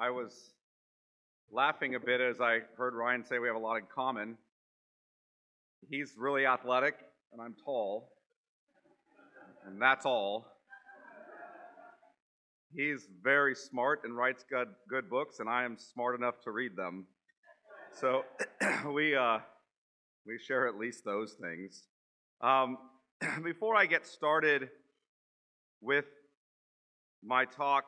I was laughing a bit as I heard Ryan say we have a lot in common. He's really athletic, and I'm tall, and that's all. He's very smart and writes good, good books, and I am smart enough to read them. So we, uh, we share at least those things. Um, before I get started with my talk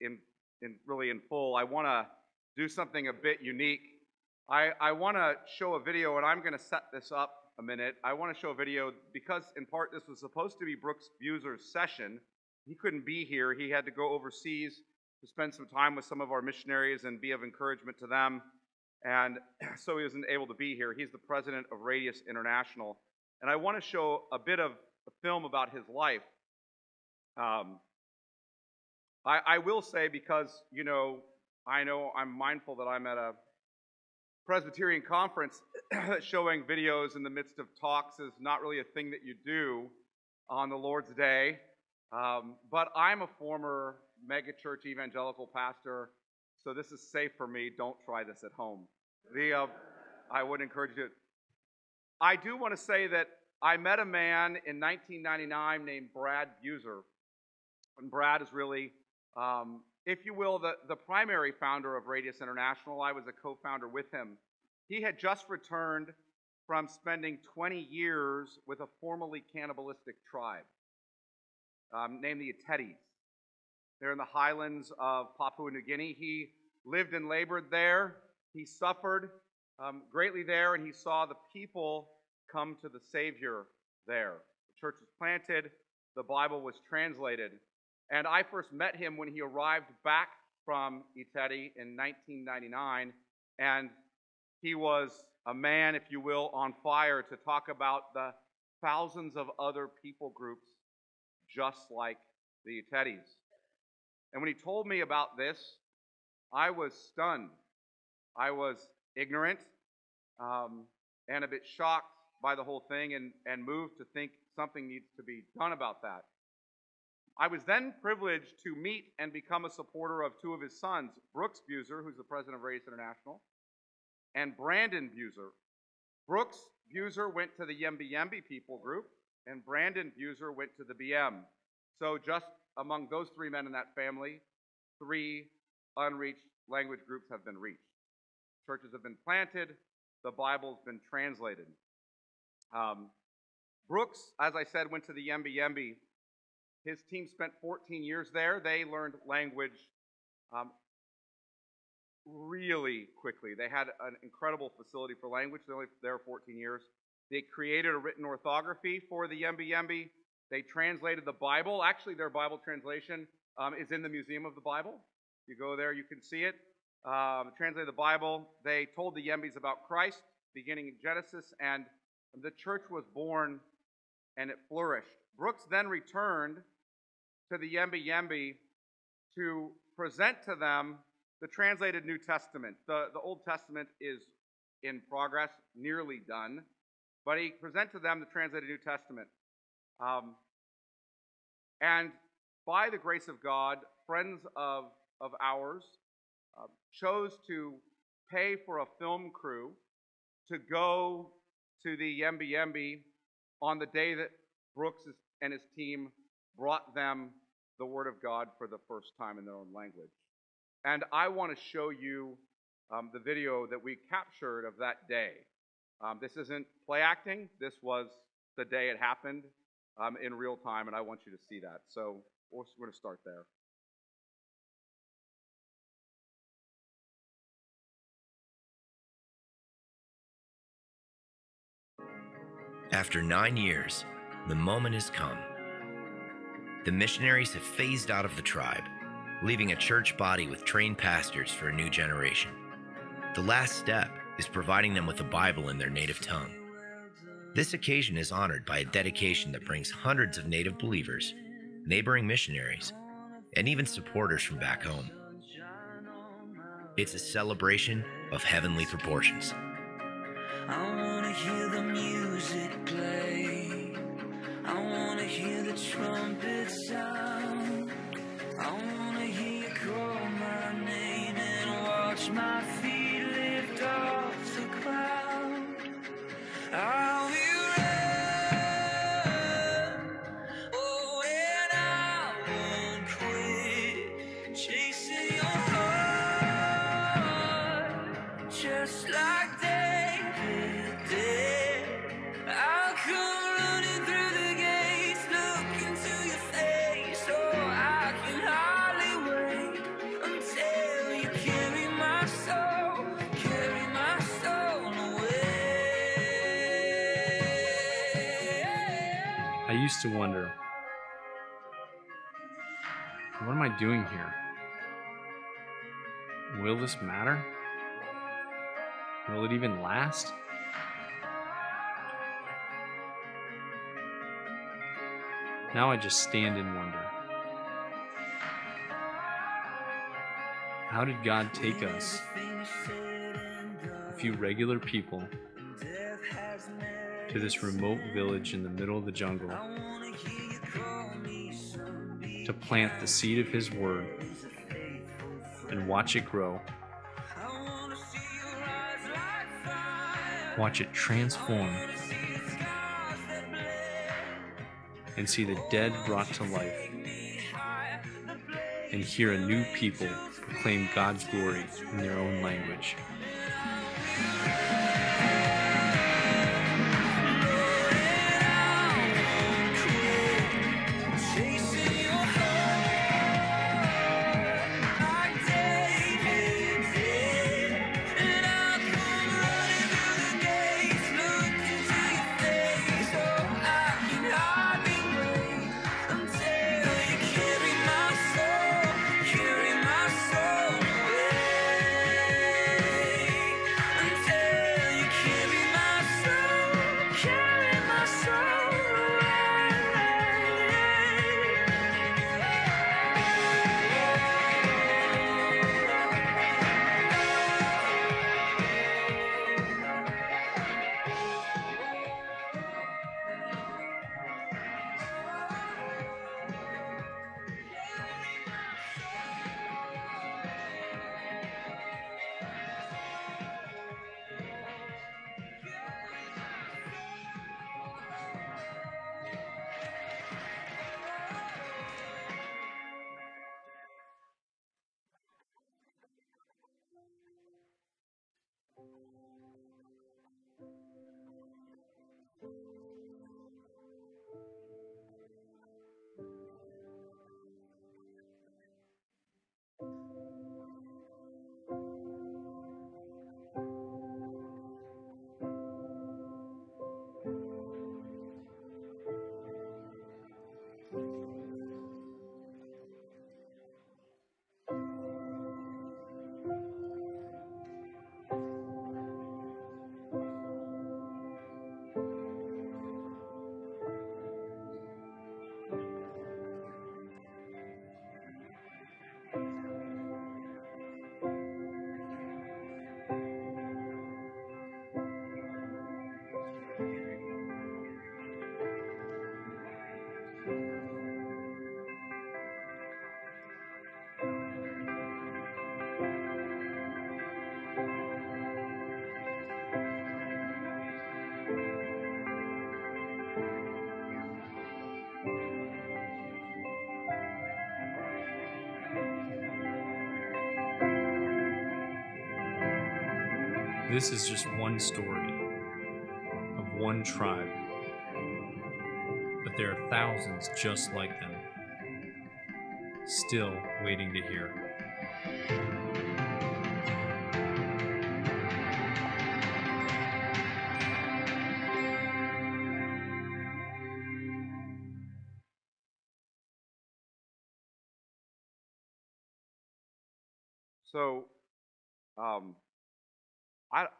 in, in really in full, I want to do something a bit unique. I, I want to show a video, and I'm going to set this up a minute. I want to show a video because, in part, this was supposed to be Brooks Buser's session. He couldn't be here. He had to go overseas to spend some time with some of our missionaries and be of encouragement to them. And so he wasn't able to be here. He's the president of Radius International. And I want to show a bit of a film about his life. Um, I, I will say, because, you know, I know I'm mindful that I'm at a Presbyterian conference, showing videos in the midst of talks is not really a thing that you do on the Lord's Day. Um, but I'm a former megachurch evangelical pastor, so this is safe for me. Don't try this at home. The, uh, I would encourage you. I do want to say that I met a man in 1999 named Brad Buser. And Brad is really, um, if you will, the, the primary founder of Radius International. I was a co founder with him. He had just returned from spending 20 years with a formerly cannibalistic tribe um, named the Etetes. They're in the highlands of Papua New Guinea. He lived and labored there. He suffered um, greatly there, and he saw the people come to the Savior there. The church was planted, the Bible was translated. And I first met him when he arrived back from Eteti in 1999, and he was a man, if you will, on fire to talk about the thousands of other people groups just like the Etetes. And when he told me about this, I was stunned. I was ignorant um, and a bit shocked by the whole thing and, and moved to think something needs to be done about that. I was then privileged to meet and become a supporter of two of his sons, Brooks Buser, who's the president of Radius International, and Brandon Buser. Brooks Buser went to the Yembi Yembi people group, and Brandon Buser went to the BM. So just among those three men in that family, three unreached language groups have been reached. Churches have been planted, the Bible's been translated. Um, Brooks, as I said, went to the Yembi Yembi. His team spent 14 years there. They learned language um, really quickly. They had an incredible facility for language. They only there 14 years. They created a written orthography for the Yembi Yembi. They translated the Bible. Actually, their Bible translation um, is in the Museum of the Bible. You go there, you can see it. Um, translated the Bible. They told the Yembis about Christ, beginning in Genesis, and the church was born and it flourished. Brooks then returned to the Yembi Yembi to present to them the translated New Testament. The, the Old Testament is in progress, nearly done, but he presented to them the translated New Testament. Um, and by the grace of God, friends of, of ours uh, chose to pay for a film crew to go to the Yembi Yembi on the day that Brooks and his team brought them the Word of God for the first time in their own language. And I want to show you um, the video that we captured of that day. Um, this isn't play acting, this was the day it happened um, in real time, and I want you to see that. So we're going to start there. After nine years, the moment has come. The missionaries have phased out of the tribe, leaving a church body with trained pastors for a new generation. The last step is providing them with a Bible in their native tongue. This occasion is honored by a dedication that brings hundreds of native believers, neighboring missionaries, and even supporters from back home. It's a celebration of heavenly proportions. I want to hear the music play. I wanna hear the trumpet sound. I wanna hear you call my name and watch my feet lift off the ground. I used to wonder what am I doing here? Will this matter? Will it even last? Now I just stand and wonder. How did God take us, a few regular people, to this remote village in the middle of the jungle to plant the seed of His Word and watch it grow? Watch it transform and see the dead brought to life and hear a new people proclaim God's glory in their own language. This is just one story of one tribe, but there are thousands just like them, still waiting to hear.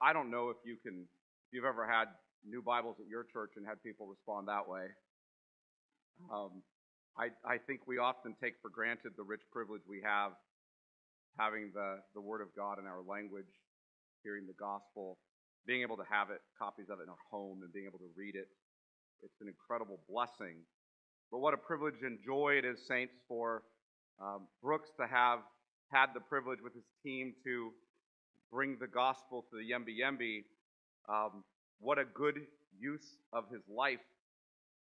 I, don't know if you can, if you've ever had new Bibles at your church and had people respond that way. Um, I, I think we often take for granted the rich privilege we have having the, the Word of God in our language, hearing the gospel, being able to have it, copies of it in our home, and being able to read it. It's an incredible blessing. But what a privilege and joy it is, saints, for um, Brooks to have had the privilege with his team to bring the gospel to the Yembi Yembi. Um, what a good use of his life.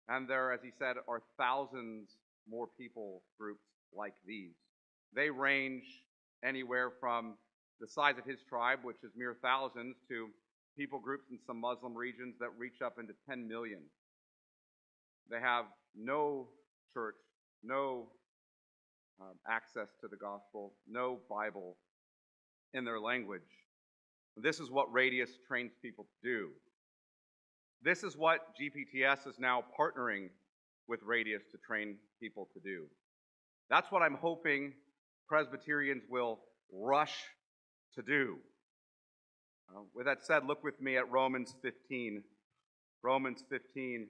And there, as he said, are thousands more people groups like these. They range anywhere from the size of his tribe, which is mere thousands, to people groups in some Muslim regions that reach up into 10 million. They have no church, no um, access to the gospel, no Bible in their language. This is what Radius trains people to do. This is what GPTS is now partnering with Radius to train people to do. That's what I'm hoping Presbyterians will rush to do. Uh, with that said, look with me at Romans 15. Romans 15.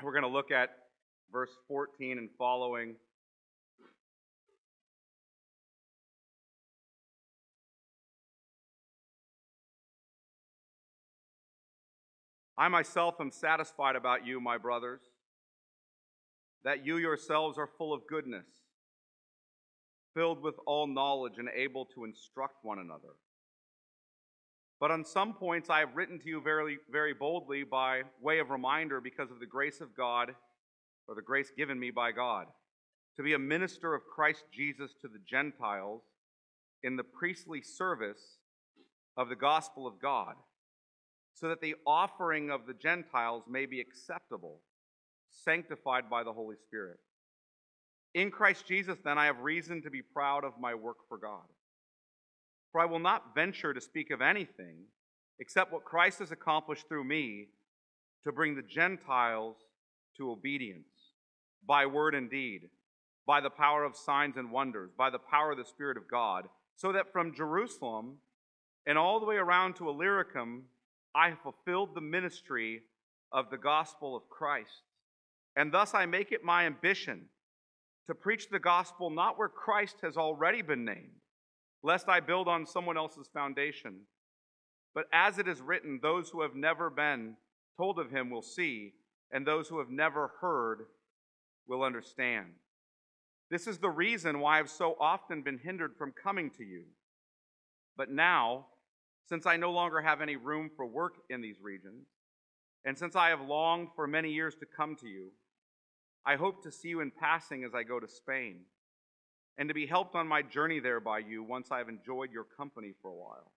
We're going to look at verse 14 and following. I myself am satisfied about you, my brothers, that you yourselves are full of goodness, filled with all knowledge, and able to instruct one another. But on some points I have written to you very, very boldly by way of reminder because of the grace of God, or the grace given me by God, to be a minister of Christ Jesus to the Gentiles in the priestly service of the gospel of God so that the offering of the Gentiles may be acceptable, sanctified by the Holy Spirit. In Christ Jesus, then, I have reason to be proud of my work for God. For I will not venture to speak of anything except what Christ has accomplished through me to bring the Gentiles to obedience by word and deed, by the power of signs and wonders, by the power of the Spirit of God, so that from Jerusalem and all the way around to Illyricum, I have fulfilled the ministry of the gospel of Christ. And thus I make it my ambition to preach the gospel not where Christ has already been named, lest I build on someone else's foundation. But as it is written, those who have never been told of him will see, and those who have never heard will understand. This is the reason why I've so often been hindered from coming to you. But now, since I no longer have any room for work in these regions, and since I have longed for many years to come to you, I hope to see you in passing as I go to Spain, and to be helped on my journey there by you once I have enjoyed your company for a while.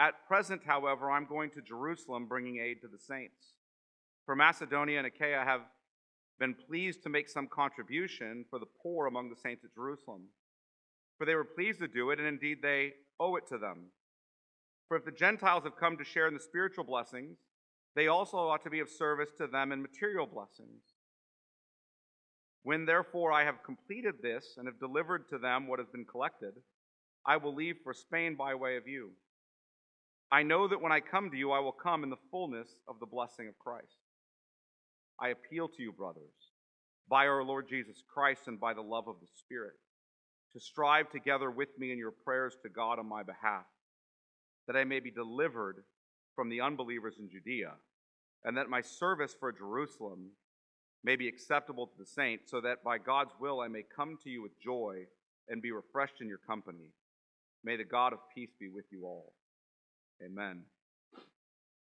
At present, however, I'm going to Jerusalem bringing aid to the saints. For Macedonia and Achaia have been pleased to make some contribution for the poor among the saints at Jerusalem. For they were pleased to do it, and indeed they owe it to them for if the Gentiles have come to share in the spiritual blessings, they also ought to be of service to them in material blessings. When therefore I have completed this and have delivered to them what has been collected, I will leave for Spain by way of you. I know that when I come to you, I will come in the fullness of the blessing of Christ. I appeal to you, brothers, by our Lord Jesus Christ and by the love of the Spirit, to strive together with me in your prayers to God on my behalf that I may be delivered from the unbelievers in Judea, and that my service for Jerusalem may be acceptable to the saints, so that by God's will I may come to you with joy and be refreshed in your company. May the God of peace be with you all. Amen.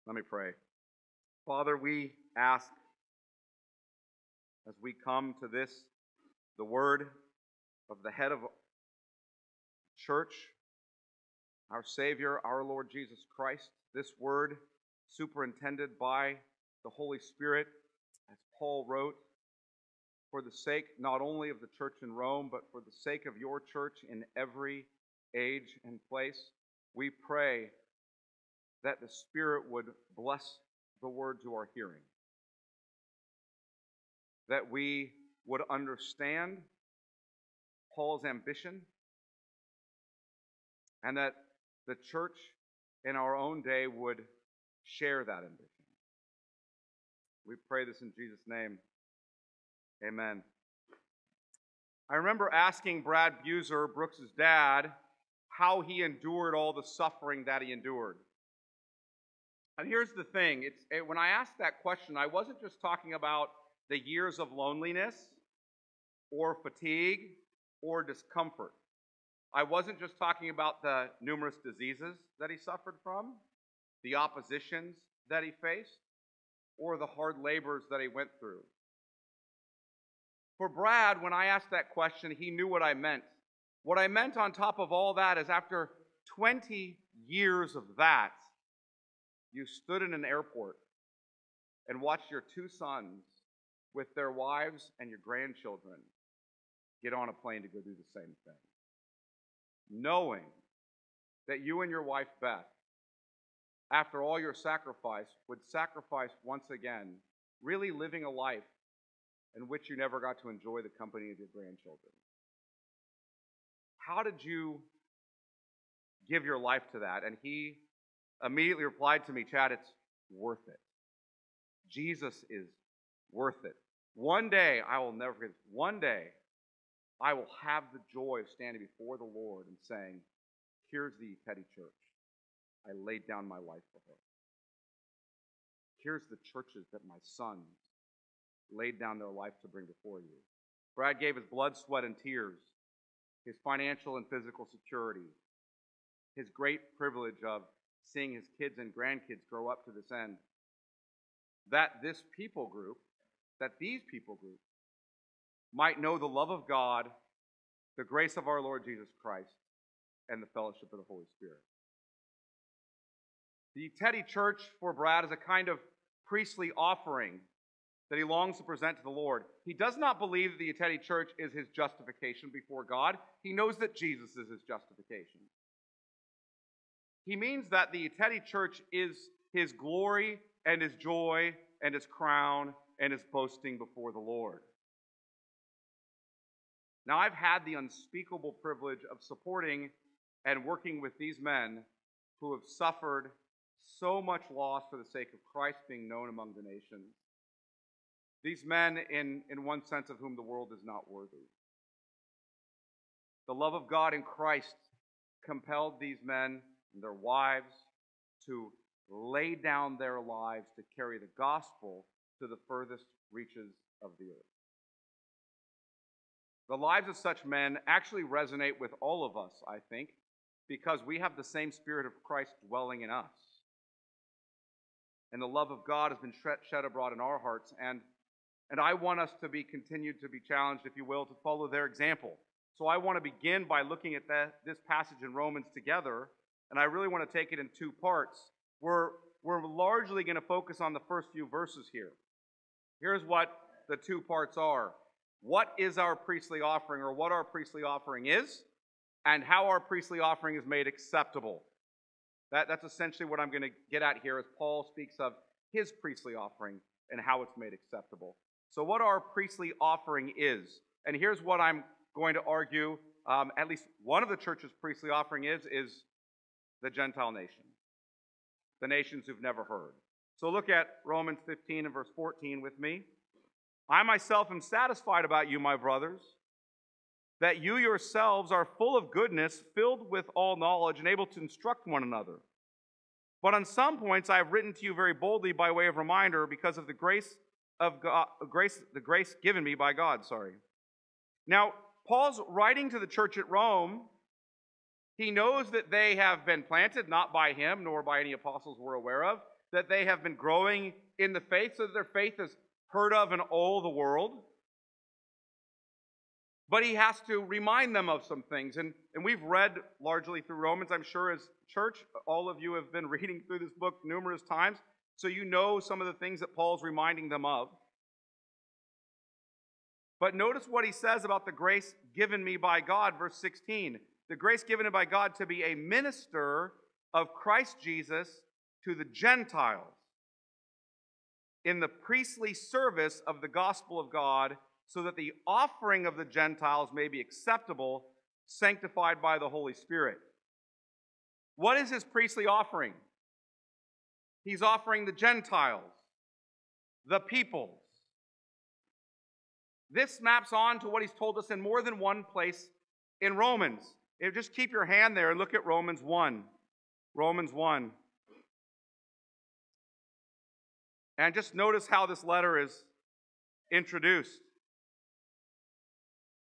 Let me pray. Father, we ask as we come to this, the word of the head of church, our Savior, our Lord Jesus Christ. This word, superintended by the Holy Spirit, Paul wrote, for the sake not only of the church in Rome, but for the sake of your church in every age and place, we pray that the Spirit would bless the word to our hearing. That we would understand Paul's ambition, and that the church in our own day would share that ambition. We pray this in Jesus' name. Amen. I remember asking Brad Buser, Brooks's dad, how he endured all the suffering that he endured. And here's the thing it's, it, when I asked that question, I wasn't just talking about the years of loneliness or fatigue or discomfort. I wasn't just talking about the numerous diseases that he suffered from, the oppositions that he faced, or the hard labors that he went through. For Brad, when I asked that question, he knew what I meant. What I meant on top of all that is after 20 years of that, you stood in an airport and watched your two sons with their wives and your grandchildren get on a plane to go do the same thing knowing that you and your wife, Beth, after all your sacrifice, would sacrifice once again, really living a life in which you never got to enjoy the company of your grandchildren? How did you give your life to that? And he immediately replied to me, Chad, it's worth it. Jesus is worth it. One day, I will never forget. One day, I will have the joy of standing before the Lord and saying, Here's the Teddy Church. I laid down my life for her. Here's the churches that my sons laid down their life to bring before you. Brad gave his blood, sweat, and tears, his financial and physical security, his great privilege of seeing his kids and grandkids grow up to this end. That this people group, that these people group, might know the love of God, the grace of our Lord Jesus Christ, and the fellowship of the Holy Spirit. The Teddy Church for Brad is a kind of priestly offering that he longs to present to the Lord. He does not believe that the Teddy Church is his justification before God. He knows that Jesus is his justification. He means that the Teddy Church is his glory and his joy and his crown and his boasting before the Lord. Now, I've had the unspeakable privilege of supporting and working with these men who have suffered so much loss for the sake of Christ being known among the nations. These men, in, in one sense, of whom the world is not worthy. The love of God in Christ compelled these men and their wives to lay down their lives to carry the gospel to the furthest reaches of the earth. The lives of such men actually resonate with all of us, I think, because we have the same Spirit of Christ dwelling in us. And the love of God has been shed abroad in our hearts. And, and I want us to be continued to be challenged, if you will, to follow their example. So I want to begin by looking at this passage in Romans together. And I really want to take it in two parts. We're, we're largely going to focus on the first few verses here. Here's what the two parts are what is our priestly offering, or what our priestly offering is, and how our priestly offering is made acceptable. That, that's essentially what I'm going to get at here as Paul speaks of his priestly offering and how it's made acceptable. So, what our priestly offering is, and here's what I'm going to argue um, at least one of the church's priestly offering is, is the Gentile nation, the nations who've never heard. So, look at Romans 15 and verse 14 with me. I myself am satisfied about you, my brothers, that you yourselves are full of goodness, filled with all knowledge, and able to instruct one another. But on some points I have written to you very boldly by way of reminder because of the grace of God, grace, the grace given me by God, sorry. Now, Paul's writing to the church at Rome. He knows that they have been planted not by him nor by any apostles we're aware of, that they have been growing in the faith so that their faith is heard of in all the world. But he has to remind them of some things. And, and we've read largely through Romans, I'm sure, as church. All of you have been reading through this book numerous times. So you know some of the things that Paul's reminding them of. But notice what he says about the grace given me by God, verse 16. The grace given by God to be a minister of Christ Jesus to the Gentiles in the priestly service of the gospel of God, so that the offering of the Gentiles may be acceptable, sanctified by the Holy Spirit. What is his priestly offering? He's offering the Gentiles, the peoples. This maps on to what he's told us in more than one place in Romans. If just keep your hand there and look at Romans 1. Romans 1. And just notice how this letter is introduced.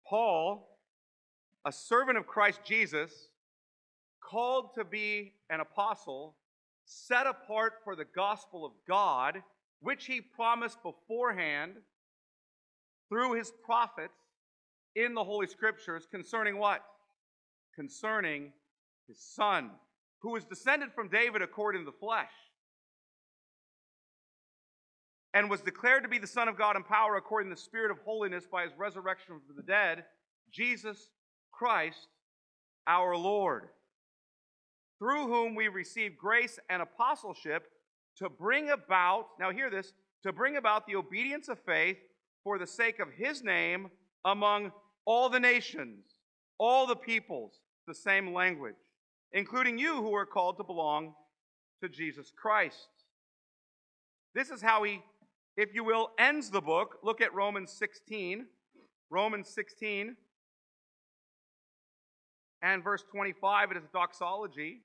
Paul, a servant of Christ Jesus, called to be an apostle, set apart for the gospel of God, which he promised beforehand through his prophets in the Holy Scriptures concerning what? Concerning his son, who was descended from David according to the flesh and was declared to be the Son of God in power according to the Spirit of holiness by his resurrection from the dead, Jesus Christ our Lord. through whom we receive grace and apostleship to bring about, now hear this, to bring about the obedience of faith for the sake of his name among all the nations, all the peoples, the same language, including you who are called to belong to Jesus Christ. This is how he, if you will, ends the book. Look at Romans 16. Romans 16 and verse 25, it is a doxology.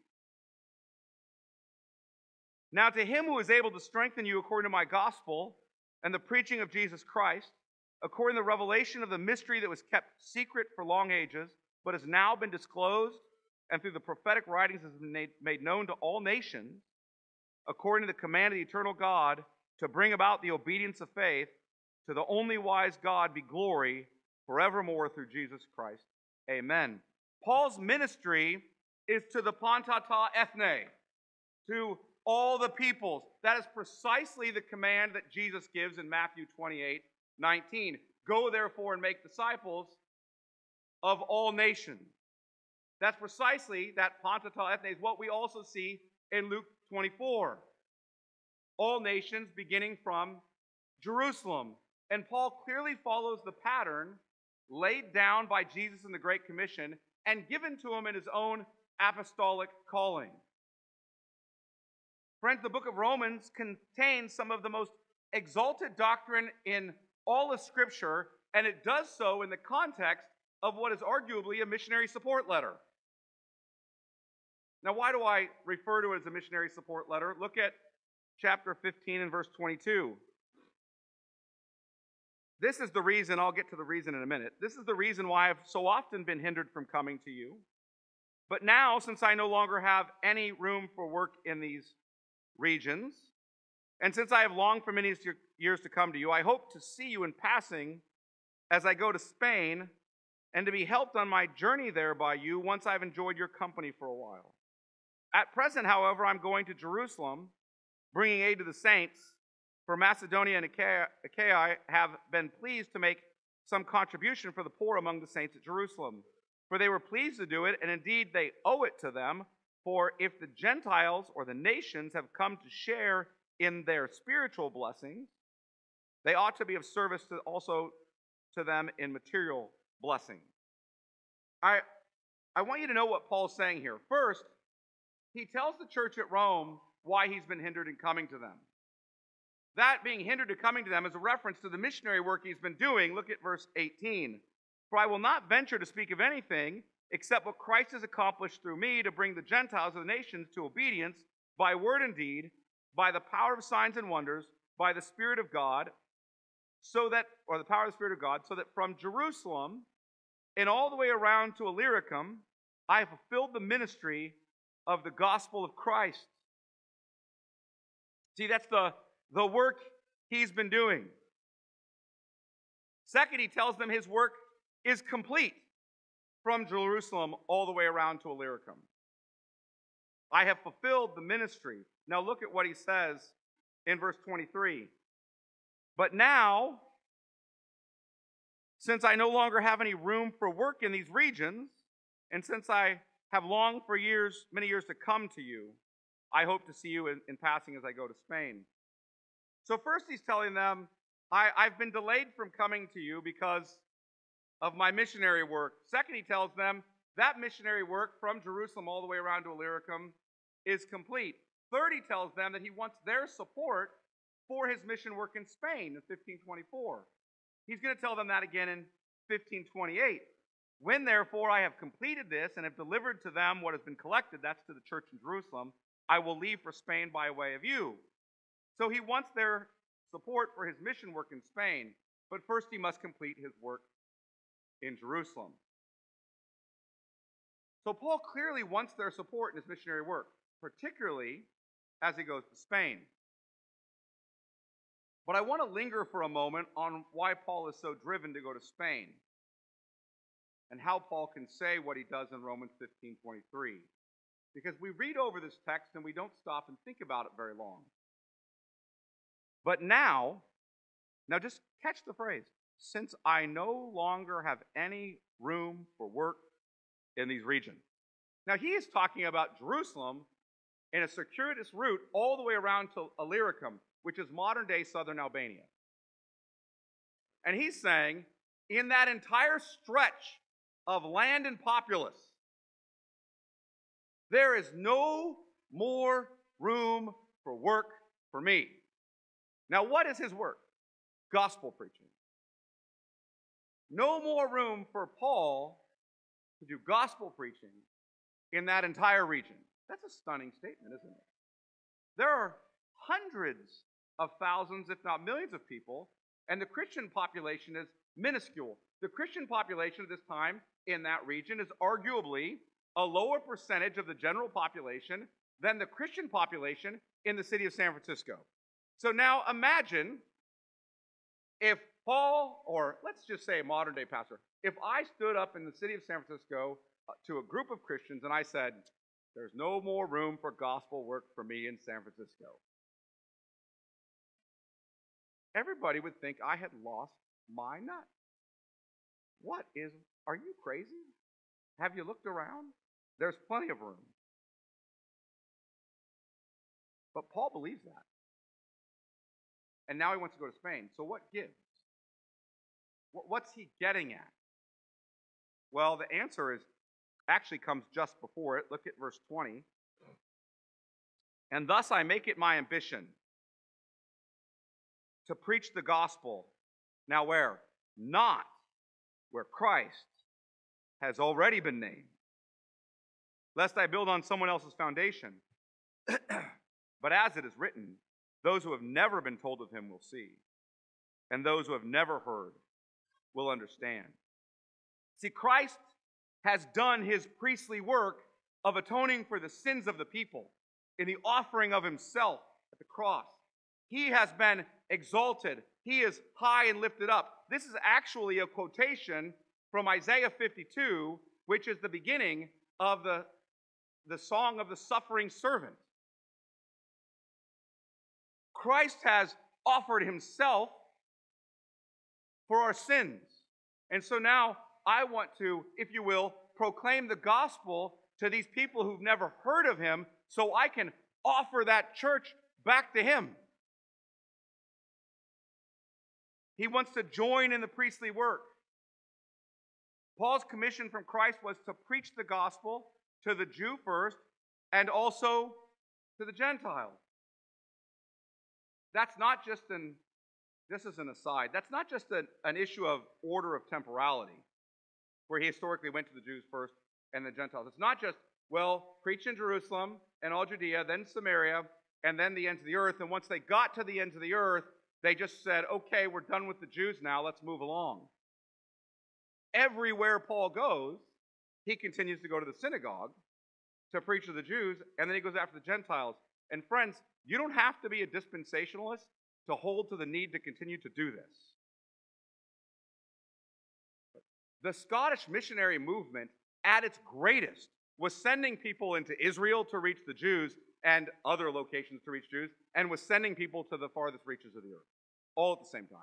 Now, to him who is able to strengthen you according to my gospel and the preaching of Jesus Christ, according to the revelation of the mystery that was kept secret for long ages, but has now been disclosed, and through the prophetic writings has been made known to all nations, according to the command of the eternal God, to bring about the obedience of faith, to the only wise God be glory forevermore through Jesus Christ. Amen. Paul's ministry is to the panta ta ethne, to all the peoples. That is precisely the command that Jesus gives in Matthew 28 19. Go therefore and make disciples of all nations. That's precisely that panta ta ethne is what we also see in Luke 24. All nations beginning from Jerusalem. And Paul clearly follows the pattern laid down by Jesus in the Great Commission and given to him in his own apostolic calling. Friends, the book of Romans contains some of the most exalted doctrine in all of Scripture, and it does so in the context of what is arguably a missionary support letter. Now, why do I refer to it as a missionary support letter? Look at chapter 15 and verse 22. This is the reason, I'll get to the reason in a minute. This is the reason why I've so often been hindered from coming to you. But now, since I no longer have any room for work in these regions, and since I have longed for many years to come to you, I hope to see you in passing as I go to Spain and to be helped on my journey there by you once I've enjoyed your company for a while. At present, however, I'm going to Jerusalem, bringing aid to the saints for Macedonia and Achaia, Achaia have been pleased to make some contribution for the poor among the saints at Jerusalem. For they were pleased to do it, and indeed they owe it to them. For if the Gentiles or the nations have come to share in their spiritual blessings, they ought to be of service to also to them in material blessings. I, I want you to know what Paul's saying here. First, he tells the church at Rome why he's been hindered in coming to them. That being hindered to coming to them is a reference to the missionary work he's been doing. Look at verse 18. For I will not venture to speak of anything except what Christ has accomplished through me to bring the Gentiles of the nations to obedience by word and deed, by the power of signs and wonders, by the Spirit of God, so that, or the power of the Spirit of God, so that from Jerusalem and all the way around to Illyricum, I have fulfilled the ministry of the gospel of Christ. See, that's the the work he's been doing. Second, he tells them his work is complete from Jerusalem all the way around to Illyricum. I have fulfilled the ministry. Now look at what he says in verse 23. But now, since I no longer have any room for work in these regions, and since I have longed for years, many years to come to you, I hope to see you in, in passing as I go to Spain. So, first, he's telling them, I, I've been delayed from coming to you because of my missionary work. Second, he tells them, that missionary work from Jerusalem all the way around to Illyricum is complete. Third, he tells them that he wants their support for his mission work in Spain in 1524. He's going to tell them that again in 1528. When therefore I have completed this and have delivered to them what has been collected, that's to the church in Jerusalem, I will leave for Spain by way of you. So he wants their support for his mission work in Spain, but first he must complete his work in Jerusalem. So Paul clearly wants their support in his missionary work, particularly as he goes to Spain. But I want to linger for a moment on why Paul is so driven to go to Spain and how Paul can say what he does in Romans 15:23. Because we read over this text and we don't stop and think about it very long. But now, now just catch the phrase, since I no longer have any room for work in these regions. Now, he is talking about Jerusalem in a circuitous route all the way around to Illyricum, which is modern day southern Albania. And he's saying, in that entire stretch of land and populace, there is no more room for work for me. Now, what is his work? Gospel preaching. No more room for Paul to do gospel preaching in that entire region. That's a stunning statement, isn't it? There are hundreds of thousands, if not millions, of people, and the Christian population is minuscule. The Christian population at this time in that region is arguably a lower percentage of the general population than the Christian population in the city of San Francisco. So now imagine if Paul, or let's just say a modern day pastor, if I stood up in the city of San Francisco uh, to a group of Christians and I said, There's no more room for gospel work for me in San Francisco, everybody would think I had lost my nut. What is, are you crazy? Have you looked around? There's plenty of room. But Paul believes that. And now he wants to go to Spain. So what gives? What's he getting at? Well, the answer is actually comes just before it. Look at verse 20. And thus I make it my ambition to preach the gospel. Now, where? Not where Christ has already been named, lest I build on someone else's foundation. but as it is written, those who have never been told of him will see, and those who have never heard will understand. See, Christ has done his priestly work of atoning for the sins of the people in the offering of himself at the cross. He has been exalted, he is high and lifted up. This is actually a quotation from Isaiah 52, which is the beginning of the, the song of the suffering servant. Christ has offered himself for our sins. And so now I want to, if you will, proclaim the gospel to these people who've never heard of him so I can offer that church back to him. He wants to join in the priestly work. Paul's commission from Christ was to preach the gospel to the Jew first and also to the Gentile. That's not just an, this is an aside, that's not just an, an issue of order of temporality, where he historically went to the Jews first and the Gentiles. It's not just, well, preach in Jerusalem and all Judea, then Samaria, and then the ends of the earth. And once they got to the ends of the earth, they just said, okay, we're done with the Jews now, let's move along. Everywhere Paul goes, he continues to go to the synagogue to preach to the Jews, and then he goes after the Gentiles. And friends, you don't have to be a dispensationalist to hold to the need to continue to do this. The Scottish missionary movement, at its greatest, was sending people into Israel to reach the Jews and other locations to reach Jews, and was sending people to the farthest reaches of the earth, all at the same time.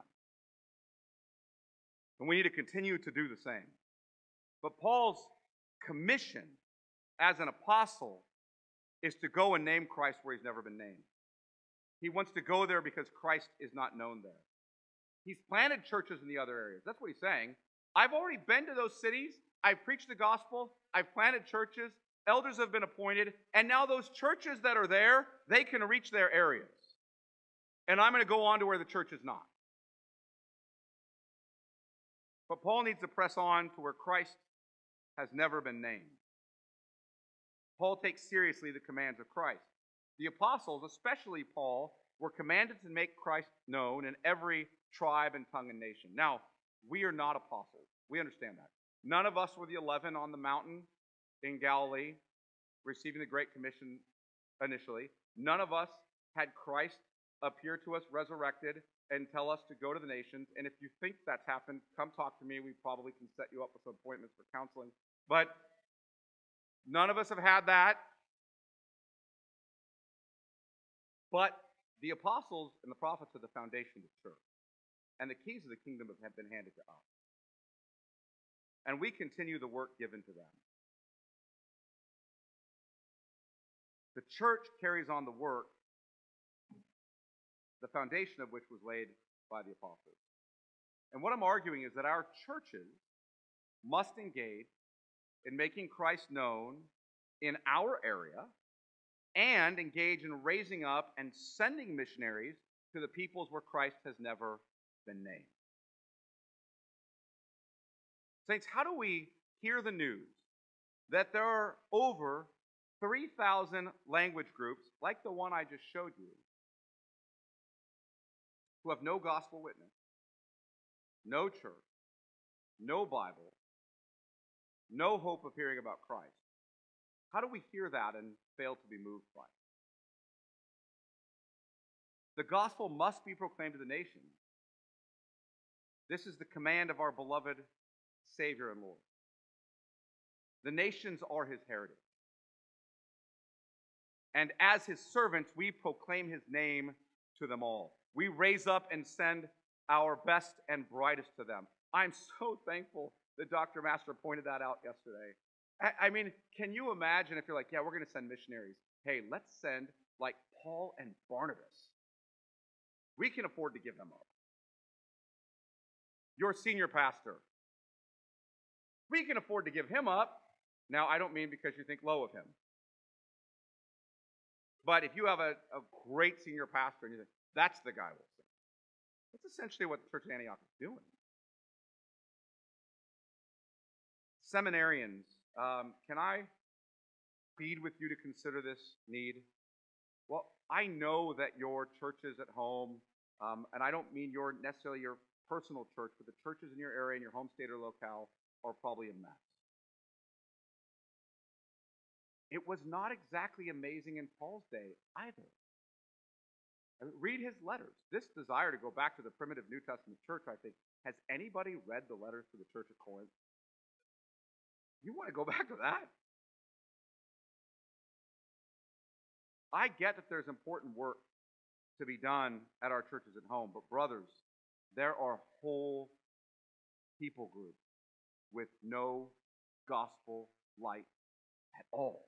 And we need to continue to do the same. But Paul's commission as an apostle is to go and name Christ where he's never been named. He wants to go there because Christ is not known there. He's planted churches in the other areas. That's what he's saying. I've already been to those cities. I've preached the gospel. I've planted churches. Elders have been appointed. And now those churches that are there, they can reach their areas. And I'm going to go on to where the church is not. But Paul needs to press on to where Christ has never been named. Paul takes seriously the commands of Christ. The apostles, especially Paul, were commanded to make Christ known in every tribe and tongue and nation. Now, we are not apostles. We understand that. None of us were the 11 on the mountain in Galilee receiving the Great Commission initially. None of us had Christ appear to us resurrected and tell us to go to the nations. And if you think that's happened, come talk to me. We probably can set you up with some appointments for counseling. But none of us have had that. But the apostles and the prophets are the foundation of the church. And the keys of the kingdom have been handed to us. And we continue the work given to them. The church carries on the work, the foundation of which was laid by the apostles. And what I'm arguing is that our churches must engage in making Christ known in our area and engage in raising up and sending missionaries to the peoples where Christ has never been named. Saints, how do we hear the news that there are over 3,000 language groups, like the one I just showed you, who have no gospel witness, no church, no Bible, no hope of hearing about Christ? How do we hear that and fail to be moved by it? The gospel must be proclaimed to the nations. This is the command of our beloved Savior and Lord. The nations are his heritage. And as his servants, we proclaim his name to them all. We raise up and send our best and brightest to them. I'm so thankful that Dr. Master pointed that out yesterday. I, I mean, can you imagine if you're like, yeah, we're going to send missionaries. Hey, let's send like Paul and Barnabas. We can afford to give them up. Your senior pastor. We can afford to give him up. Now, I don't mean because you think low of him. But if you have a, a great senior pastor and you think, that's the guy we'll send. That's essentially what the Church of Antioch is doing. Seminarians, um, can I plead with you to consider this need? Well, I know that your churches at home, um, and I don't mean your necessarily your personal church, but the churches in your area, in your home state or locale, are probably a mess. It was not exactly amazing in Paul's day either. I mean, read his letters. This desire to go back to the primitive New Testament church, I think, has anybody read the letters to the church of Corinth? You want to go back to that? I get that there's important work to be done at our churches at home, but brothers, there are whole people groups with no gospel light at all.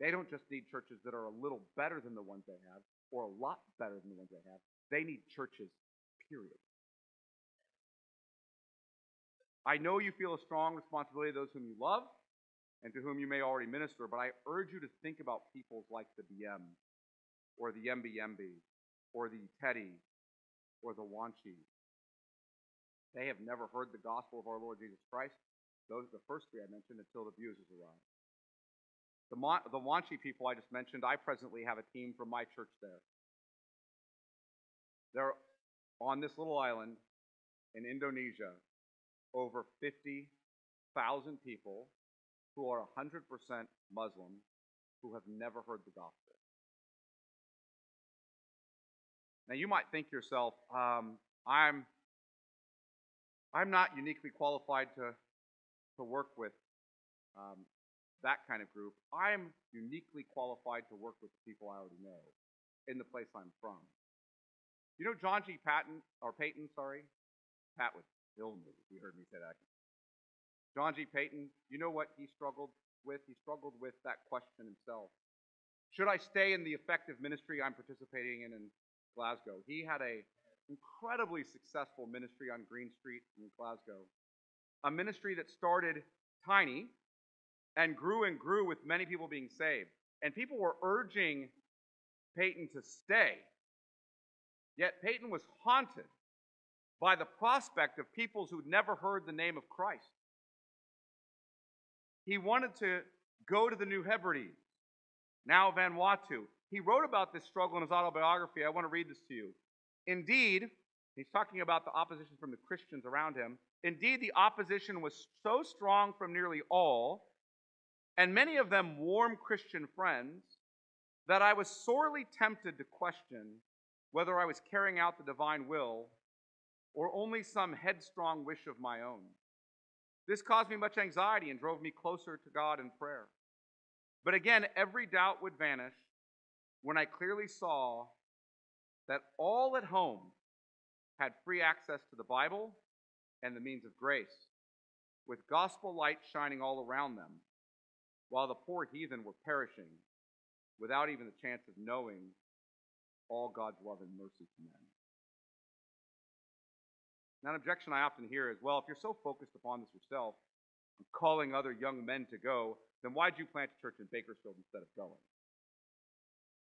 They don't just need churches that are a little better than the ones they have or a lot better than the ones they have. They need churches, period. I know you feel a strong responsibility to those whom you love and to whom you may already minister, but I urge you to think about peoples like the BM or the MBMB or the Teddy or the Wanchi. They have never heard the gospel of our Lord Jesus Christ. Those are the first three I mentioned until the Busers arrived. The, Mon- the Wanchi people I just mentioned, I presently have a team from my church there. They're on this little island in Indonesia over 50,000 people who are 100% Muslim who have never heard the gospel. Now you might think yourself, um, I'm, I'm not uniquely qualified to, to work with um, that kind of group. I'm uniquely qualified to work with the people I already know in the place I'm from. You know John G. Patton, or Peyton, sorry? Pat he heard me say that. John G. Paton, you know what he struggled with? He struggled with that question himself. Should I stay in the effective ministry I'm participating in in Glasgow? He had a incredibly successful ministry on Green Street in Glasgow. A ministry that started tiny and grew and grew with many people being saved. And people were urging Paton to stay. Yet Paton was haunted by the prospect of peoples who'd never heard the name of Christ. He wanted to go to the New Hebrides, now Vanuatu. He wrote about this struggle in his autobiography. I want to read this to you. Indeed, he's talking about the opposition from the Christians around him. Indeed, the opposition was so strong from nearly all, and many of them warm Christian friends, that I was sorely tempted to question whether I was carrying out the divine will or only some headstrong wish of my own. This caused me much anxiety and drove me closer to God in prayer. But again, every doubt would vanish when I clearly saw that all at home had free access to the Bible and the means of grace, with gospel light shining all around them. while the poor heathen were perishing without even the chance of knowing all God's love and mercy to men. Now, an objection I often hear is, well, if you're so focused upon this yourself, and calling other young men to go, then why'd you plant a church in Bakersfield instead of going?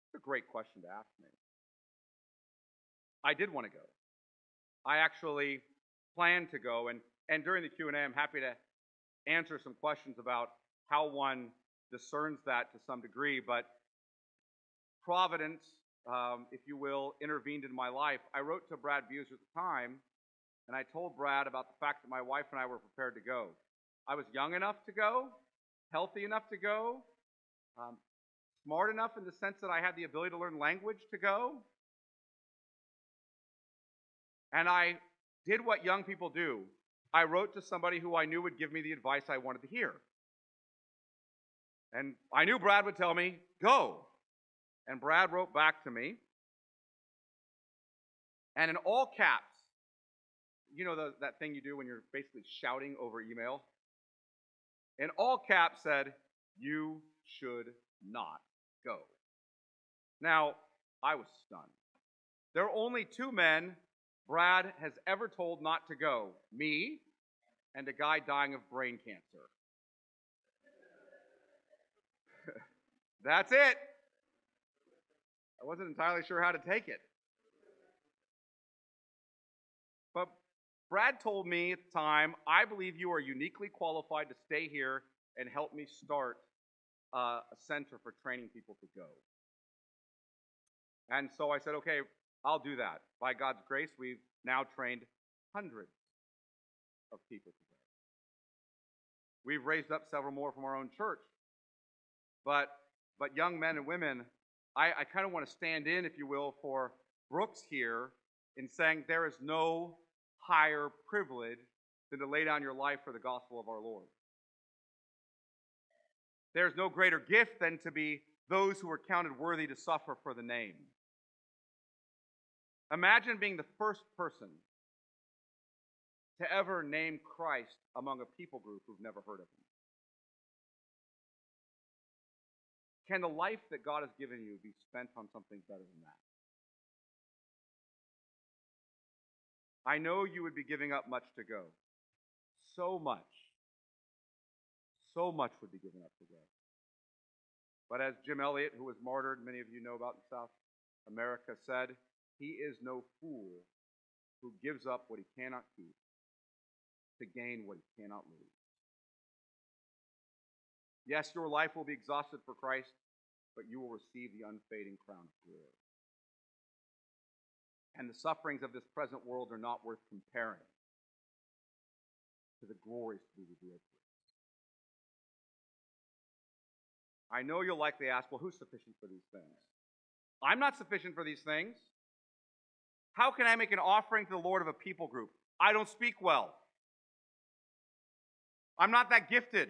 It's a great question to ask me. I did want to go. I actually planned to go, and, and during the Q&A, I'm happy to answer some questions about how one discerns that to some degree, but providence, um, if you will, intervened in my life. I wrote to Brad Buser at the time, and I told Brad about the fact that my wife and I were prepared to go. I was young enough to go, healthy enough to go, um, smart enough in the sense that I had the ability to learn language to go. And I did what young people do. I wrote to somebody who I knew would give me the advice I wanted to hear. And I knew Brad would tell me, go. And Brad wrote back to me. And in all caps, you know the, that thing you do when you're basically shouting over email? In all caps said, You should not go. Now, I was stunned. There are only two men Brad has ever told not to go me and a guy dying of brain cancer. That's it. I wasn't entirely sure how to take it. Brad told me at the time, I believe you are uniquely qualified to stay here and help me start uh, a center for training people to go. And so I said, okay, I'll do that. By God's grace, we've now trained hundreds of people to go. We've raised up several more from our own church. But but young men and women, I, I kind of want to stand in, if you will, for Brooks here in saying there is no higher privilege than to lay down your life for the gospel of our Lord. There's no greater gift than to be those who are counted worthy to suffer for the name. Imagine being the first person to ever name Christ among a people group who've never heard of him. Can the life that God has given you be spent on something better than that? I know you would be giving up much to go. So much. So much would be given up to go. But as Jim Elliot, who was martyred, many of you know about in South America, said, he is no fool who gives up what he cannot keep to gain what he cannot lose. Yes, your life will be exhausted for Christ, but you will receive the unfading crown of glory. And the sufferings of this present world are not worth comparing to the glories to be revealed to us. I know you'll likely ask, well, who's sufficient for these things? I'm not sufficient for these things. How can I make an offering to the Lord of a people group? I don't speak well. I'm not that gifted.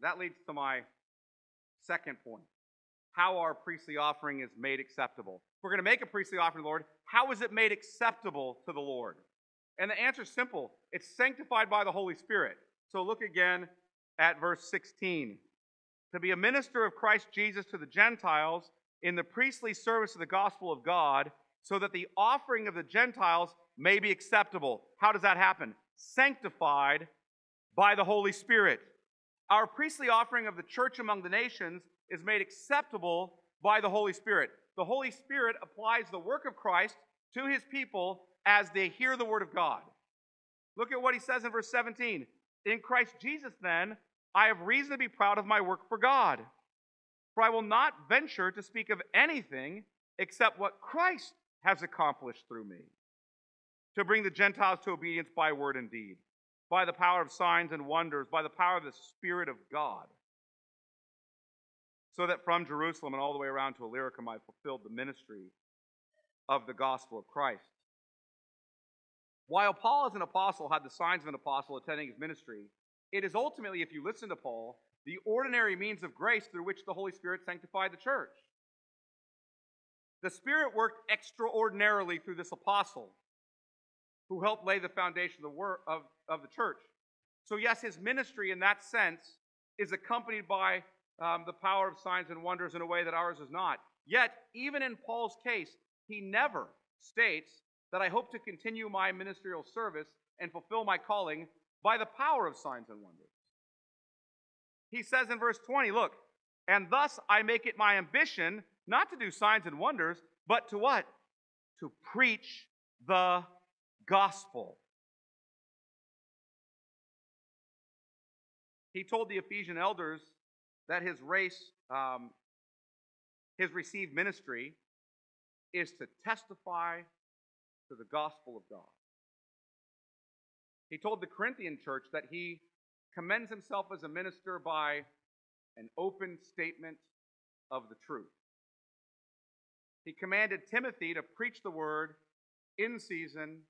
That leads to my second point how our priestly offering is made acceptable. We're going to make a priestly offering Lord. How is it made acceptable to the Lord? And the answer is simple it's sanctified by the Holy Spirit. So look again at verse 16. To be a minister of Christ Jesus to the Gentiles in the priestly service of the gospel of God, so that the offering of the Gentiles may be acceptable. How does that happen? Sanctified by the Holy Spirit. Our priestly offering of the church among the nations is made acceptable by the Holy Spirit. The Holy Spirit applies the work of Christ to his people as they hear the word of God. Look at what he says in verse 17. In Christ Jesus, then, I have reason to be proud of my work for God. For I will not venture to speak of anything except what Christ has accomplished through me to bring the Gentiles to obedience by word and deed by the power of signs and wonders, by the power of the Spirit of God, so that from Jerusalem and all the way around to Illyricum I fulfilled the ministry of the gospel of Christ. While Paul, as an apostle, had the signs of an apostle attending his ministry, it is ultimately, if you listen to Paul, the ordinary means of grace through which the Holy Spirit sanctified the church. The Spirit worked extraordinarily through this apostle who helped lay the foundation of the, work, of, of the church. So, yes, his ministry in that sense is accompanied by um, the power of signs and wonders in a way that ours is not. Yet, even in Paul's case, he never states that I hope to continue my ministerial service and fulfill my calling by the power of signs and wonders. He says in verse 20, look, and thus I make it my ambition not to do signs and wonders, but to what? To preach the gospel. He told the Ephesian elders that his race, um, his received ministry, is to testify to the gospel of God. He told the Corinthian church that he commends himself as a minister by an open statement of the truth. He commanded Timothy to preach the word in season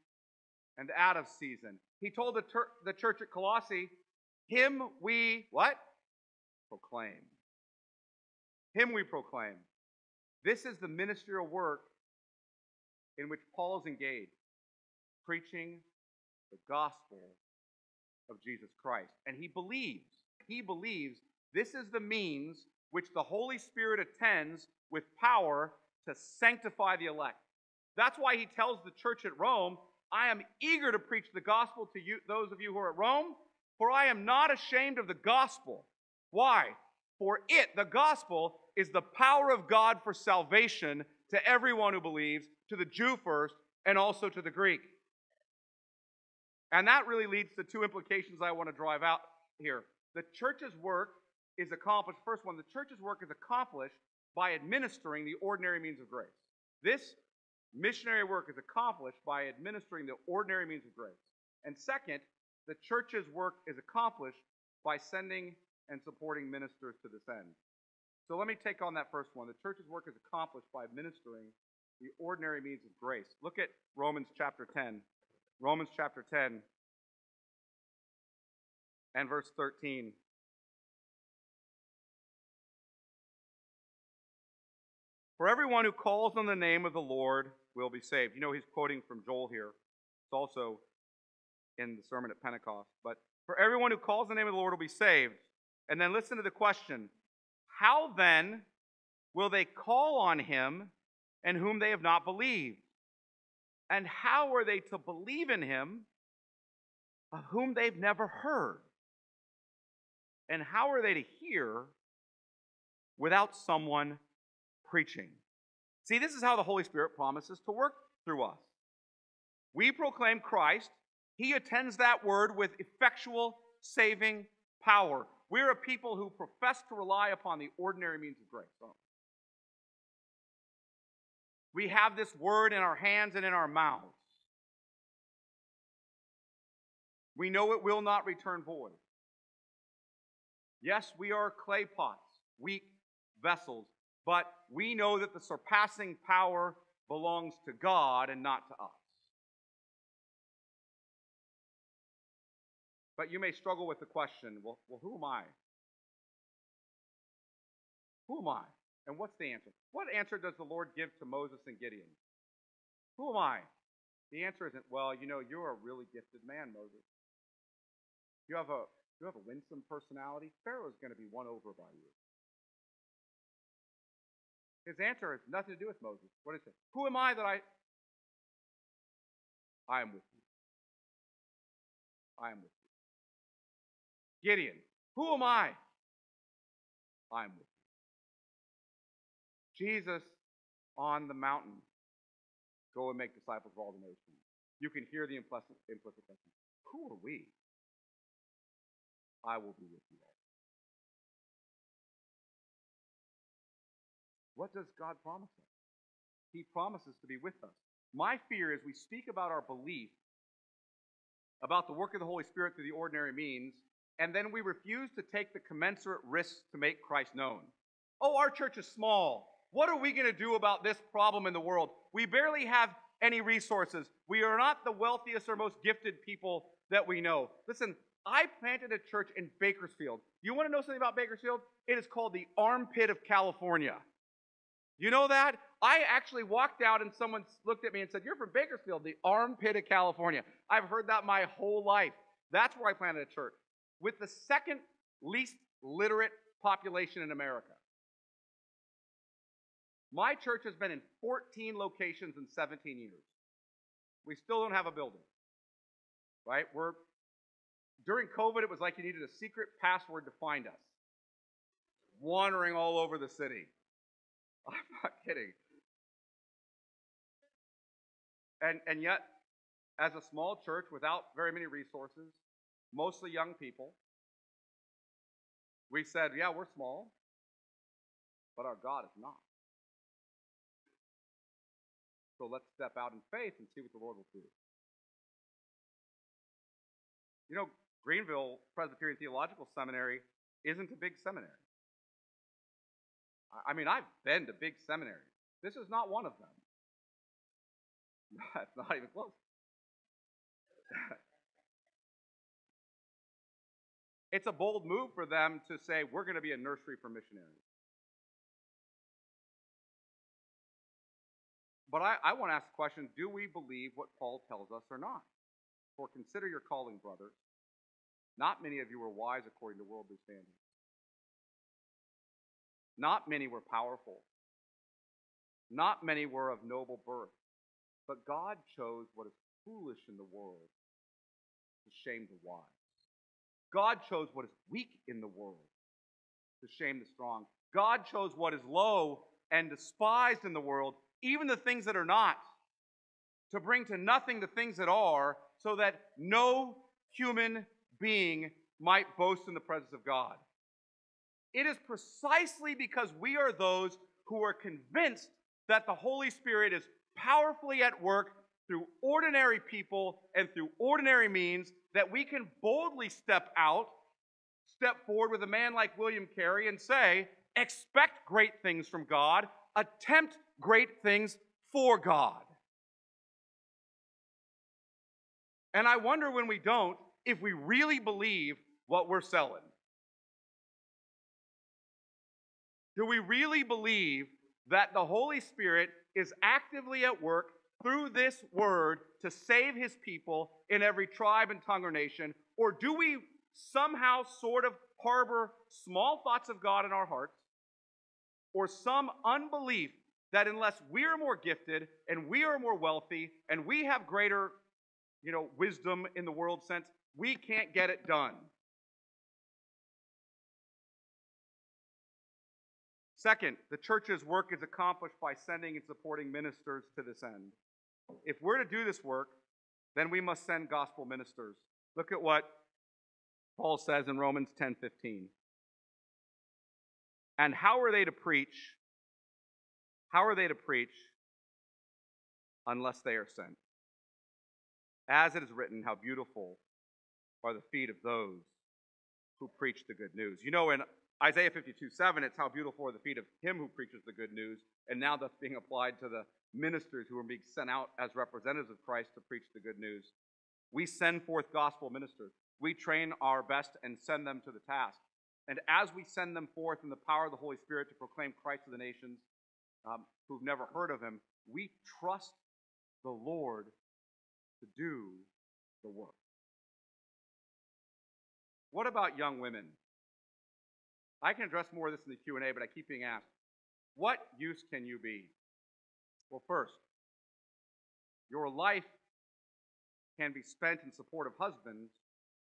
and out of season. He told the, ter- the church at Colossae, Him we what? Proclaim. Him we proclaim. This is the ministerial work in which Paul is engaged, preaching the gospel of Jesus Christ. And he believes, he believes this is the means which the Holy Spirit attends with power to sanctify the elect. That's why he tells the church at Rome, I am eager to preach the gospel to you, those of you who are at Rome, for I am not ashamed of the gospel. Why? For it, the gospel, is the power of God for salvation to everyone who believes, to the Jew first, and also to the Greek. And that really leads to two implications I want to drive out here. The church's work is accomplished, first one, the church's work is accomplished by administering the ordinary means of grace. This missionary work is accomplished by administering the ordinary means of grace. And second, the church's work is accomplished by sending and supporting ministers to this end. So let me take on that first one. The church's work is accomplished by administering the ordinary means of grace. Look at Romans chapter 10. Romans chapter 10 and verse 13. For everyone who calls on the name of the Lord will be saved. You know, he's quoting from Joel here. It's also in the sermon at Pentecost. But for everyone who calls the name of the Lord will be saved. And then listen to the question How then will they call on him and whom they have not believed? And how are they to believe in him of whom they've never heard? And how are they to hear without someone preaching? See, this is how the Holy Spirit promises to work through us. We proclaim Christ, He attends that word with effectual saving power. We're a people who profess to rely upon the ordinary means of grace. We have this word in our hands and in our mouths. We know it will not return void. Yes, we are clay pots, weak vessels, but we know that the surpassing power belongs to God and not to us. But you may struggle with the question well, well who am I? Who am I? And what's the answer? What answer does the Lord give to Moses and Gideon? Who am I? The answer isn't, well, you know, you're a really gifted man, Moses. You have a you have a winsome personality. Pharaoh's going to be won over by you. His answer has nothing to do with Moses. What is it? Who am I that I I am with you. I am with you. Gideon, who am I? I am with you. Jesus on the mountain. Go and make disciples of all the nations. You can hear the implicit, implicit question. Who are we? I will be with you all. What does God promise us? He promises to be with us. My fear is we speak about our belief about the work of the Holy Spirit through the ordinary means, and then we refuse to take the commensurate risks to make Christ known. Oh, our church is small. What are we going to do about this problem in the world? We barely have any resources. We are not the wealthiest or most gifted people that we know. Listen, I planted a church in Bakersfield. You want to know something about Bakersfield? It is called the armpit of California. You know that? I actually walked out and someone looked at me and said, You're from Bakersfield, the armpit of California. I've heard that my whole life. That's where I planted a church. With the second least literate population in America. My church has been in 14 locations in 17 years. We still don't have a building. Right? We're during COVID, it was like you needed a secret password to find us. Wandering all over the city. I'm not kidding. And and yet, as a small church without very many resources, mostly young people, we said, yeah, we're small, but our God is not. So let's step out in faith and see what the Lord will do. You know, Greenville Presbyterian Theological Seminary isn't a big seminary. I mean, I've been to big seminaries. This is not one of them. It's not even close. it's a bold move for them to say, we're going to be a nursery for missionaries. But I, I want to ask the question do we believe what Paul tells us or not? For consider your calling, brothers. Not many of you were wise according to worldly standards. Not many were powerful. Not many were of noble birth. But God chose what is foolish in the world to shame the wise. God chose what is weak in the world to shame the strong. God chose what is low and despised in the world, even the things that are not, to bring to nothing the things that are, so that no human being might boast in the presence of God. It is precisely because we are those who are convinced that the Holy Spirit is powerfully at work through ordinary people and through ordinary means that we can boldly step out, step forward with a man like William Carey and say, expect great things from God, attempt great things for God. And I wonder when we don't if we really believe what we're selling. Do we really believe that the Holy Spirit is actively at work through this word to save his people in every tribe and tongue or nation? Or do we somehow sort of harbor small thoughts of God in our hearts or some unbelief that unless we are more gifted and we are more wealthy and we have greater you know wisdom in the world sense we can't get it done Second, the church's work is accomplished by sending and supporting ministers to this end. If we're to do this work, then we must send gospel ministers. Look at what Paul says in Romans 10:15. And how are they to preach? How are they to preach unless they are sent? As it is written, how beautiful are the feet of those who preach the good news. You know, in Isaiah 52 7, it's how beautiful are the feet of him who preaches the good news. And now that's being applied to the ministers who are being sent out as representatives of Christ to preach the good news. We send forth gospel ministers. We train our best and send them to the task. And as we send them forth in the power of the Holy Spirit to proclaim Christ to the nations um, who've never heard of him, we trust the Lord to do the work. What about young women? I can address more of this in the Q&A, but I keep being asked, what use can you be? Well, first, your life can be spent in support of husbands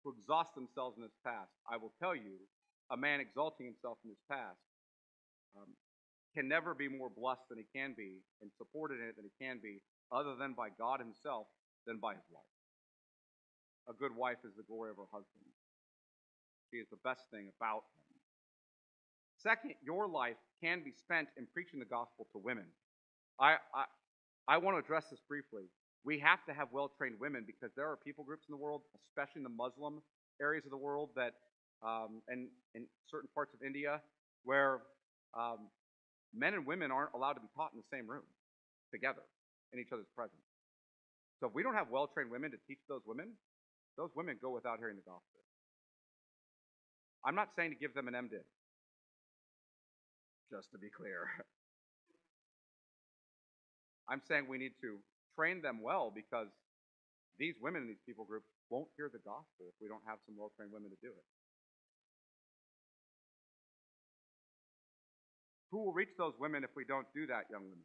who exhaust themselves in this task. I will tell you, a man exalting himself in his task um, can never be more blessed than he can be and supported in it than he can be, other than by God himself, than by his wife. A good wife is the glory of her husband. She is the best thing about him. Second, your life can be spent in preaching the gospel to women. I, I, I want to address this briefly. We have to have well trained women because there are people groups in the world, especially in the Muslim areas of the world, that um, and in certain parts of India, where um, men and women aren't allowed to be taught in the same room together in each other's presence. So if we don't have well trained women to teach those women, those women go without hearing the gospel. I'm not saying to give them an MDiv just to be clear. I'm saying we need to train them well because these women in these people groups won't hear the gospel if we don't have some well trained women to do it. Who will reach those women if we don't do that, young women?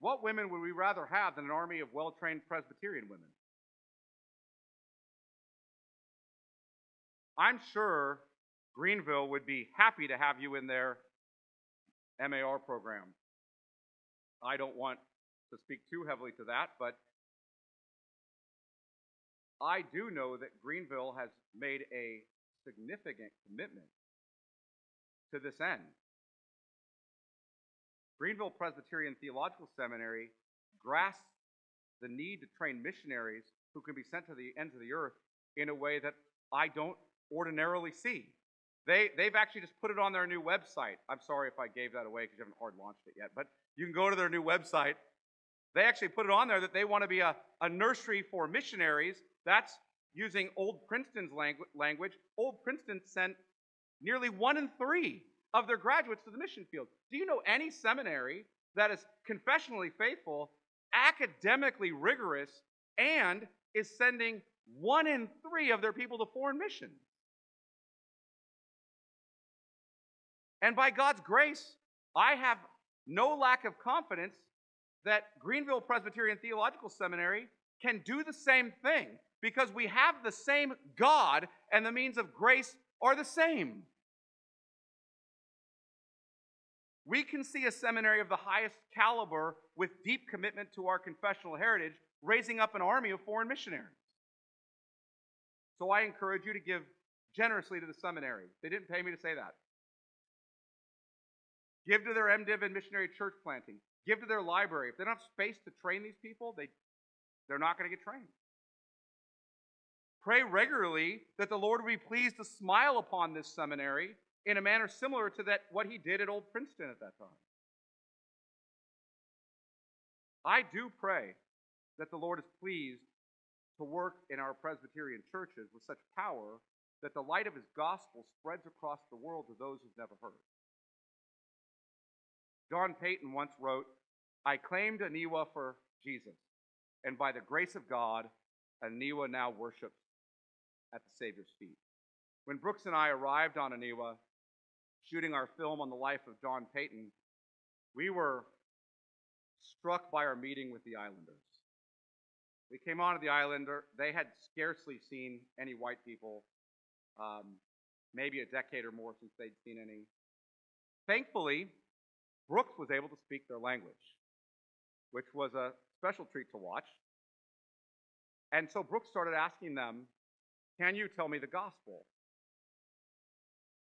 What women would we rather have than an army of well trained Presbyterian women? I'm sure Greenville would be happy to have you in their MAR program. I don't want to speak too heavily to that, but I do know that Greenville has made a significant commitment to this end. Greenville Presbyterian Theological Seminary grasps the need to train missionaries who can be sent to the ends of the earth in a way that I don't ordinarily see. They, they've actually just put it on their new website. I'm sorry if I gave that away because you haven't hard launched it yet, but you can go to their new website. They actually put it on there that they want to be a, a nursery for missionaries. That's using Old Princeton's langu- language. Old Princeton sent nearly one in three of their graduates to the mission field. Do you know any seminary that is confessionally faithful, academically rigorous, and is sending one in three of their people to foreign missions? And by God's grace, I have no lack of confidence that Greenville Presbyterian Theological Seminary can do the same thing because we have the same God and the means of grace are the same. We can see a seminary of the highest caliber with deep commitment to our confessional heritage raising up an army of foreign missionaries. So I encourage you to give generously to the seminary. They didn't pay me to say that. Give to their MDiv and missionary church planting. Give to their library. If they don't have space to train these people, they, they're not going to get trained. Pray regularly that the Lord will be pleased to smile upon this seminary in a manner similar to that what he did at Old Princeton at that time. I do pray that the Lord is pleased to work in our Presbyterian churches with such power that the light of his gospel spreads across the world to those who've never heard. John Paton once wrote, I claimed Aniwa for Jesus, and by the grace of God, Aniwa now worships at the Savior's feet. When Brooks and I arrived on Aniwa, shooting our film on the life of John Paton, we were struck by our meeting with the Islanders. We came onto the Islander. They had scarcely seen any white people, um, maybe a decade or more since they'd seen any. Thankfully, Brooks was able to speak their language, which was a special treat to watch. And so Brooks started asking them, Can you tell me the gospel?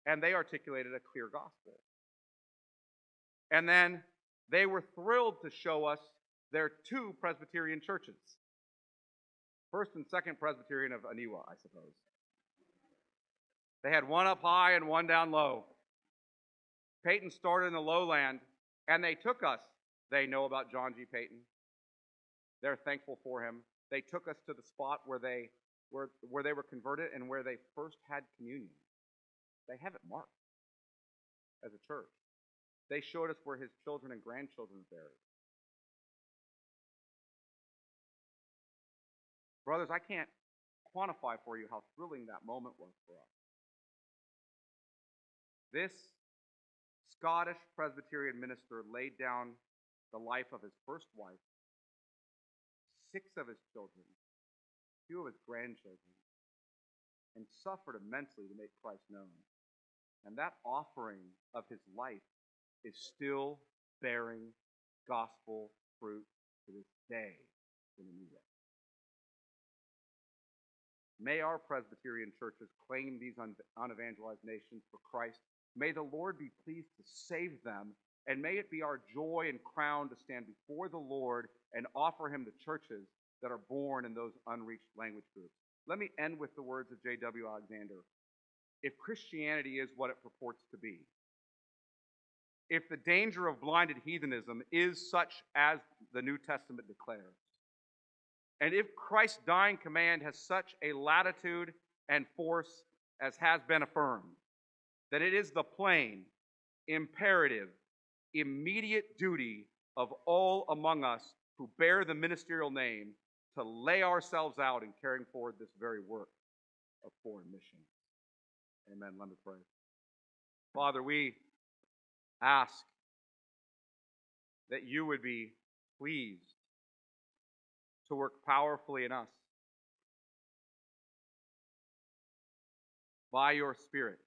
And they articulated a clear gospel. And then they were thrilled to show us their two Presbyterian churches. First and second Presbyterian of Aniwa, I suppose. They had one up high and one down low. Paton started in the lowland and they took us. They know about John G. Paton. They're thankful for him. They took us to the spot where they were, where they were converted and where they first had communion. They have it marked as a church. They showed us where his children and grandchildren are buried. Brothers, I can't quantify for you how thrilling that moment was for us. This Scottish Presbyterian minister laid down the life of his first wife, six of his children, two of his grandchildren, and suffered immensely to make Christ known. And that offering of his life is still bearing gospel fruit to this day in India. May our Presbyterian churches claim these unevangelized nations for Christ May the Lord be pleased to save them, and may it be our joy and crown to stand before the Lord and offer him the churches that are born in those unreached language groups. Let me end with the words of J.W. Alexander. If Christianity is what it purports to be, if the danger of blinded heathenism is such as the New Testament declares, and if Christ's dying command has such a latitude and force as has been affirmed, that it is the plain, imperative, immediate duty of all among us who bear the ministerial name to lay ourselves out in carrying forward this very work of foreign mission. Amen. Let me pray. Father, we ask that you would be pleased to work powerfully in us by your Spirit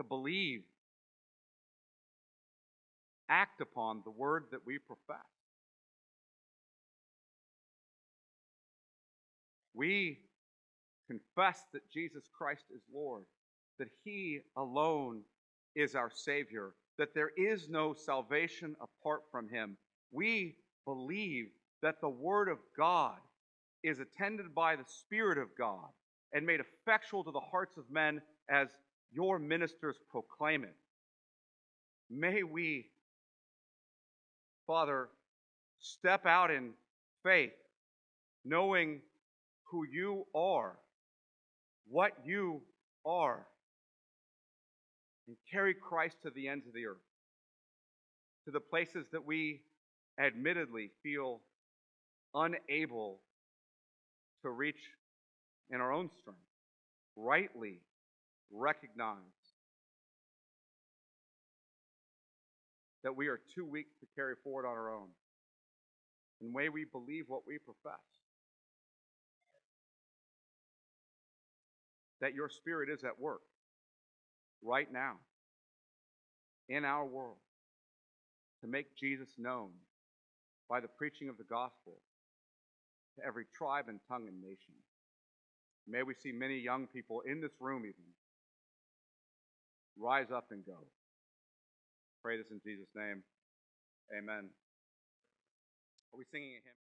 to believe, act upon the word that we profess. We confess that Jesus Christ is Lord, that He alone is our Savior, that there is no salvation apart from Him. We believe that the Word of God is attended by the Spirit of God and made effectual to the hearts of men as your ministers proclaim it. May we, Father, step out in faith, knowing who you are, what you are, and carry Christ to the ends of the earth, to the places that we admittedly feel unable to reach in our own strength, rightly recognize that we are too weak to carry forward on our own. And way we believe what we profess. That your Spirit is at work right now in our world to make Jesus known by the preaching of the gospel to every tribe and tongue and nation. May we see many young people in this room, even, rise up and go. Pray this in Jesus' name. Amen. Are we singing a hymn?